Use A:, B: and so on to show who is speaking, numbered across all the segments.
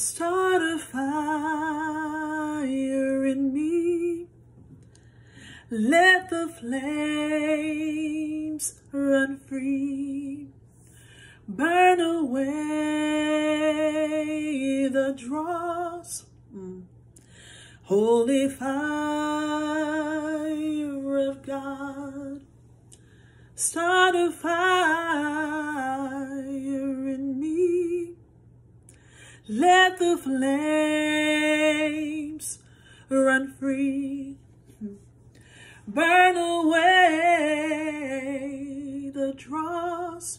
A: Start a fire in me. Let the flames run free. Burn away the dross. Mm. Holy fire of God. Start a fire The flames run free. Burn away the dross.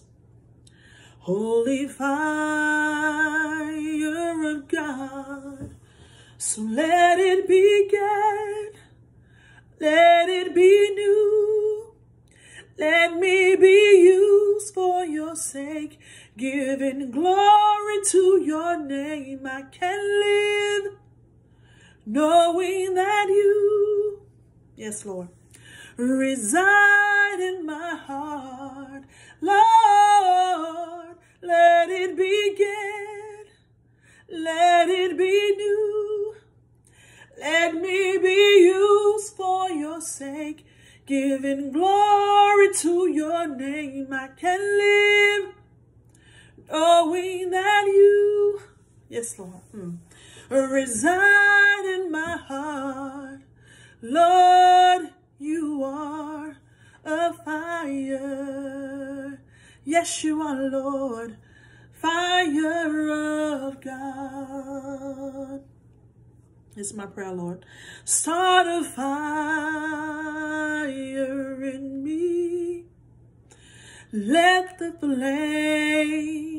A: Holy fire of God. So let it begin. Let it be new. Let me be Giving glory to your name. I can live knowing that you, yes, Lord, reside in my heart. Lord, let it begin. Let it be new. Let me be used for your sake. Giving glory to your name. I can live knowing that you, yes, Lord, mm, reside in my heart. Lord, you are a fire. Yes, you are, Lord, fire of God. It's my prayer, Lord. Start a fire in me. Let the flames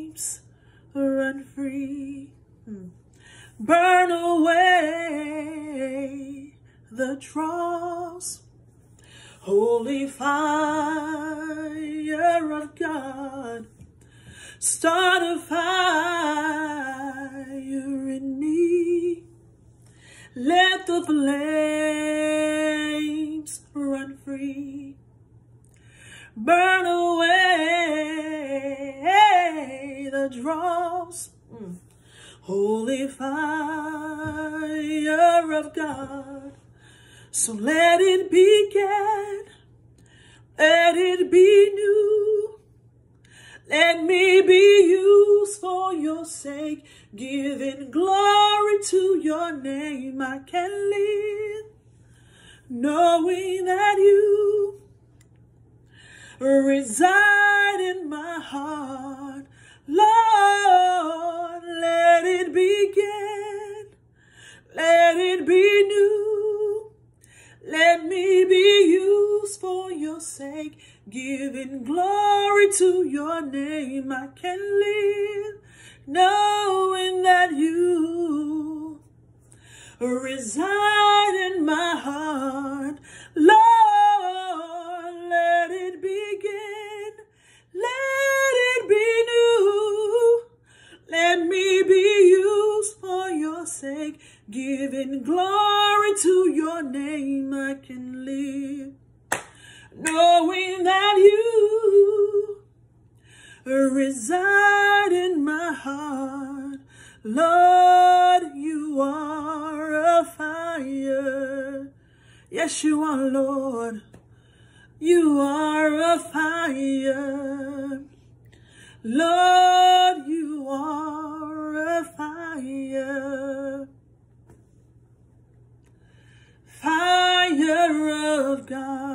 A: Burn away the dross. Holy fire of God. Start a fire in me. Let the flames run free. Burn away the dross. Holy fire of God. So let it begin. Let it be new. Let me be used for your sake. Giving glory to your name. I can live knowing that you reside in my heart. Lord, let it begin. Let it be new. Let me be used for your sake. Giving glory to your name. I can live knowing that you reside in my heart. Giving glory to your name, I can live. Knowing that you reside in my heart. Lord, you are a fire. Yes, you are, Lord. You are a fire. Lord, God.